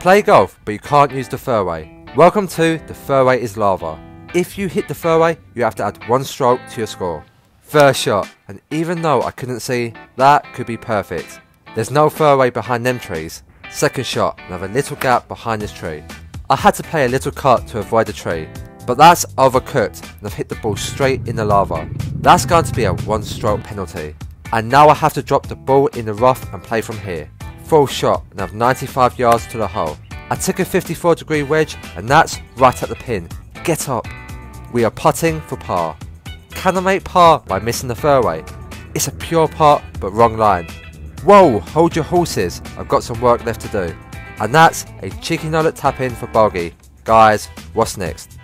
Play golf, but you can't use the fairway. Welcome to The Fairway is Lava. If you hit the fairway, you have to add one stroke to your score. First shot, and even though I couldn't see, that could be perfect. There's no fairway behind them trees. Second shot, another little gap behind this tree. I had to play a little cut to avoid the tree, but that's overcooked and I've hit the ball straight in the lava. That's going to be a one stroke penalty. And now I have to drop the ball in the rough and play from here. Full shot and have 95 yards to the hole. I took a 54 degree wedge and that's right at the pin. Get up. We are putting for par. Can I make par by missing the fairway? It's a pure putt but wrong line. Whoa, hold your horses, I've got some work left to do. And that's a cheeky nullet tap in for bogey. Guys, what's next?